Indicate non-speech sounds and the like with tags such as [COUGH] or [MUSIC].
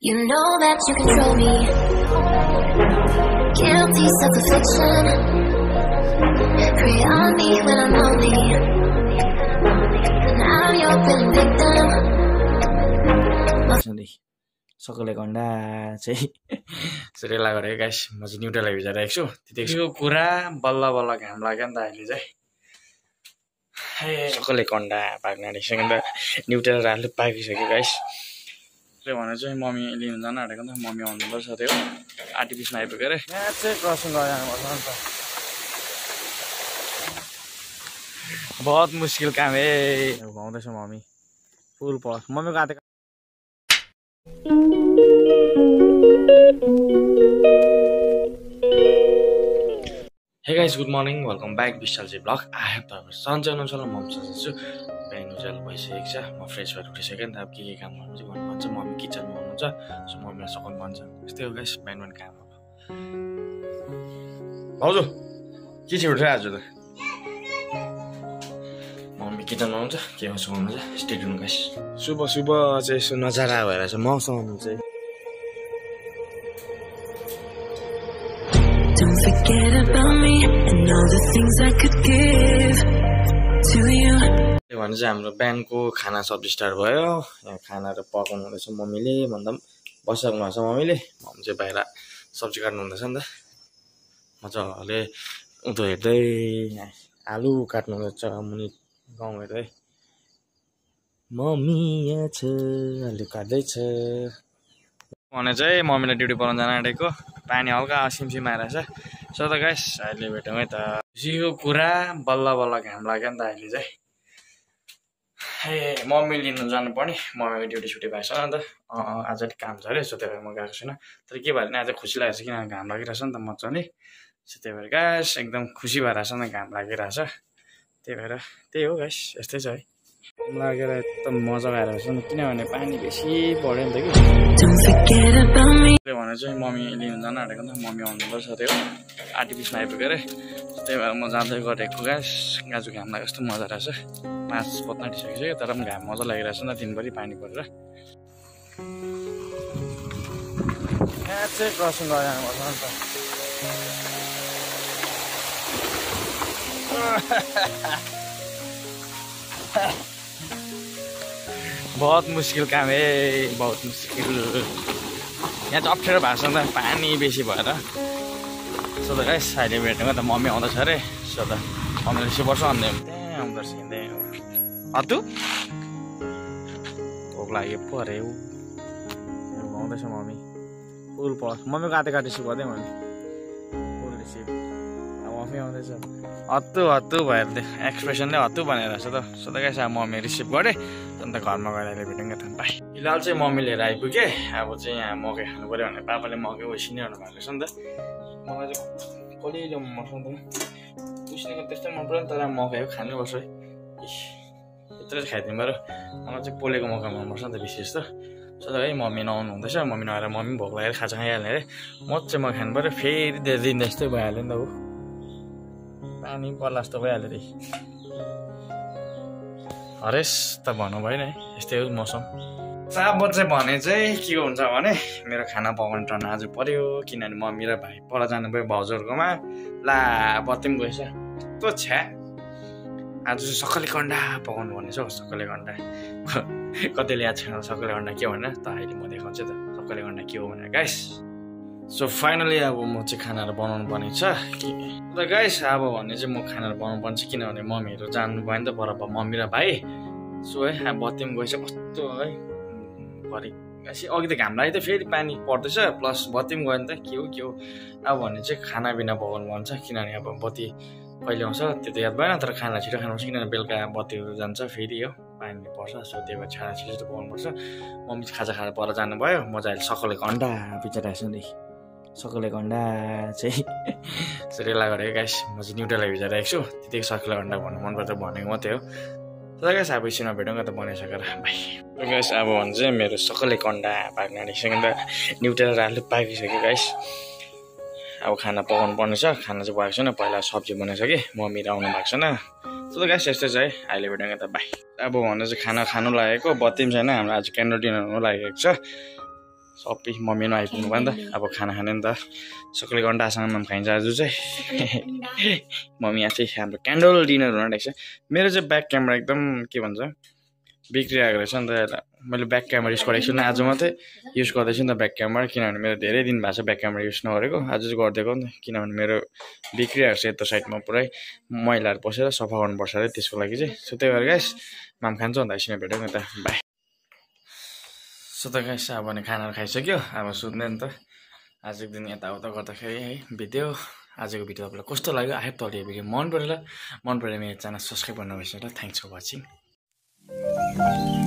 You know that you control me. Guilty self-affliction. Prey on me when I'm lonely. Now you're feeling victim. सकले गन्डा चाहिँ रेला गरेको guys म चाहिँ neutral भिजाइरहेको छु त्यतिको कुरा बल्ल बल्ल घाम लाग्यो नि त अहिले चाहिँ ए सकले गन्डा पाक्न आँटिसक्यो नि त न्युट्रल रालु पाकिसक्यो गाइस त्यही भनेर चाहिँ मम्मी लिनु जान आँटेको नि त। मम्मी आउनुपर्छ त्यो। आर्टिफिसमा आइपुग्यो अरे यहाँ चाहिँ क्रसिङ नि त। बहुत मुस्किल काम है। घुमाउँदैछ मम्मी। फुल पढ। मम्मीको हात hey guys good morning welcome back Vishal ji blog आयो तपाईँ सन्चै हुनुहुन्छ म सन्चै छु बिहान उज्यालो भइसकेको छ। म फ्रेस भएर उठिसकेँ नि त। अब के के काम गर्नु चाहिँ गर्नु भन्छ। मम्मी किचनमा हुनुहुन्छ सो मम्मीलाई सघाउनु भन्छ। यस्तै हो गाइस बिहान बिहान काम अब भाउजू के चाहिँ उठ्यो आज त? मम्मी किचनमा हुन्छ के हो सुगाउनु चाहिँ स्टेट हुनु गाइस सुबह सुबह चाहिँ यसो नजारा भएर चाहिँ मौसम चाहिँ। Don't forget about me and all the things I could give to you. भने चाहिँ हाम्रो बिहानको खाना सब्जी स्टार्ट भयो। यहाँ खानाहरू पकाउनु हुँदैछ मम्मीले भन्दा पनि बसिसक्नु भएको छ मम्मीले। मम्मी चाहिँ बाहिर सब्जी काट्नु हुँदैछ नि त। मजाले उँधो हेर्दै आलु काट्नु हुँदैछ मुनि गाउँ हेर्दै। मम्मी यहाँ छ आलु काट्दैछ। भने चाहिँ मम्मीलाई ड्युटी पढाउन जान आँटेको। पानी हल्का सिमसिम आइरहेछ सो त गाइस अहिले भेटौँ है त। खुसीको कुरा बल्ल बल्ल घाम लाग्यो नि त अहिले चाहिँ। ए मम्मी लिनु जानुपर्ने। मम्मीको ड्युटी छुट्टी भएको छ नि त अँ अँ आज अलिक काम छ अरे सो त्यही भएर म गएको छुइनँ। तर के भयो भने आज खुसी लागेको छ किनभने घाम लागिरहेछ नि त मजाले। सो त्यही भएर गाइस एकदम खुसी भइरहेछ नि घाम लागिरहेछ। त्यही भएर त्यही हो गाइस यस्तै छ है। घाम लागेर एकदम मजा आइरहेछ नि किनभने पानी बेसी पऱ्यो नि त कि। भनेर चाहिँ मम्मी लिनु जान आँटेको नि त मम्मी आउनुपर्छ त्यो आर्टिफिसमा आइपुग्यो अरे त्यही भएर म जाँदै गरेको गाइस। गाजु घाम लागेको जस्तो मजा रहेछ मास पत्न आँटिसकेको तर पनि घाम मजा लागिरहेछ नि दिनभरि पानी परेर। यहाँ चाहिँ क्रसिङ गरेर नि त। बहुत मुस्किल काम है बहुत मुस्किल। यहाँ चाहिँ अप्ठ्यारो भएको छ त पानी बेसी भएर। सो त गाइस अहिले भेटेको त मम्मी आउँदैछ अरे। सो त मम्मी रिसिभ गर्छ अन्त त्यहाँ आउँदो रहेछ हिँड्दै अतु? भोक लाग्यो पो अरे आउँदैछ मम्मी। फुल पढ मम्मीको हाते काट रिसिभ गर्दै मैले फुल रिसिभ। मम्मी आउँदैछ। हत्तु हत्तु भएर एक्सप्रेसनले हत्तु भनेर छ त। सो त गाइस अब मम्मी रिसिभ गरेँ अन्त घरमा गएर अहिले भेटौँ त। बाई। फिलहाल चाहिँ मम्मी लिएर आइपुगेँ अब चाहिँ यहाँ मकै खानु पऱ्यो भने पापाले मकै उसिनिरहनु भएको छ नि त। मलाई चाहिँ कलिलो मन पर्छ नि त उसिनेको त्यस्तै मन पर्यो नि तर मकै खानुपर्छ है यत्रो चाहिँ खाइदिनु पऱ्यो मलाई चाहिँ पोलेको मकै मनपर्छ नि त सो त है मम्मी नआउनु हुँदैछ मम्मी नआएर मम्मी भोक लागेर खाजा खाइहाल्ने अरे म चाहिँ म खानु पऱ्यो फेरि धेरै दिन जस्तै भइहाल्यो नि त हो पानी पर्ला जस्तो भइहाल्यो रे हरेस त भन्नु भएन है यस्तै हो मौसम अब चाहिँ भने चाहिँ के हुन्छ भने मेरो खाना पकाउने टर्न आज पऱ्यो किनभने मम्मी र भाइ पर जानुभयो भाउजूहरूकोमा। ला बत्ती पनि गएछ त्यो छ्या। आज चाहिँ सक्कले कन्डा पकाउनु भन्ने छ हौ सक्कले कन्डा [LAUGHS] कतिले याद छैन सक्कले कन्डा के भनेर? त अहिले म देखाउँछु त सक्कले कन्डा के हो भनेर गाइस सो फाइनली अब म चाहिँ खानाहरू बनाउनु पर्ने छ। त गाइस अब भन्ने चाहिँ म खानाहरू बनाउनु पर्ने छ किनभने मम्मीहरू जानु भयो नि त पर मम्मी र भाइ। सो है बत्ती पनि गएछ कस्तो है। यसै अघि त घाम लाग्यो त फेरि पानी पर्दैछ प्लस बत्ती पनि गयो नि त के हो के हो? अब भने चाहिँ खाना बिना पकाउनु भन्छ किनभने अब बत्ती कहिले आउँछ त्यो त याद भएन तर खाना छिटो खानुपर्छ किनभने बेलुका बत्तीहरू जान्छ फेरि हो पानी पर्छ सो त्यही भएर छिटो छिटो पकाउनुपर्छ मम्मी खाजा खाएर पर जानुभयो म चाहिँ अहिले सकलेको अन्डा बिचरा नि। सकलेको अन्डा चाहिँ [LAUGHS] रेला गरेको गाइस म चाहिँ न्युट्रललाई भिजाइरहेको छु। त्यतिकै सकलेको अन्डा भन्नु मनपर्छ भनेको मात्रै हो। तर गाइस अब एकछिनमा भेटौँ त बनाइसकेर। भाइ गाइस अब भने चाहिँ मेरो सकलेको अन्डा पाक्न आँटिसक्यो नि त। न्युट्रल आलु पाकिसक्यो गाइस अब खाना पकाउनु पर्ने छ खाना चाहिँ भएको छैन। पहिला सब्जी बनाइसकेँ मम्मी आउनु भएको छैन। त्यो त गाइस यस्तै छ है। अहिले भेटौँ त बाई अब भन्दा चाहिँ खाना खानु लागेको। बत्ती पनि छैन। हाम्रो आज क्यान्डल डिनर हुनु लागेको छ। सबै मम्मी पनि आइपुग्नु भयो नि त। अब खाना खाने नि त। सकैले अन्डासँग पनि खाइन्छ आज चाहिँ। [LAUGHS] मम्मी यहाँ चाहिँ हाम्रो क्यान्डल डिनर हुन आँटेको छ। मेरो चाहिँ ब्याक क्यामेरा एकदम के भन्छ? बिग्रिरहेको रहेछ नि त मैले ब्याक क्यामेरा युज गरेको छुइनँ आज मात्रै युज गर्दैछु नि त ब्याक क्यामेरा किनभने मेरो धेरै दिन भएको छ ब्याक क्यामेरा युज नगरेको। आज चाहिँ गरिदिएको नि त किनभने मेरो बिग्रिरहेको छ यता साइडमा पुरै मैलाहरू पसेर सफा गर्नुपर्छ अरे त्यसको लागि चाहिँ। सो त्यही भएर गाइस माम खान्छ अन्त एकछिन भेटौँ न त बाई सो त गाइस अब भने खानाहरू खाइसक्यो। अब सुत्ने नि त। आजको दिन यताउता गर्दाखेरि है बित्यो। आजको भिडियो तपाईँलाई कस्तो लाग्यो? तपाईँले भिडियो मन परेर मन परेर मेरो च्यानल सब्सक्राइब गर्नु ल thanks for watching thank you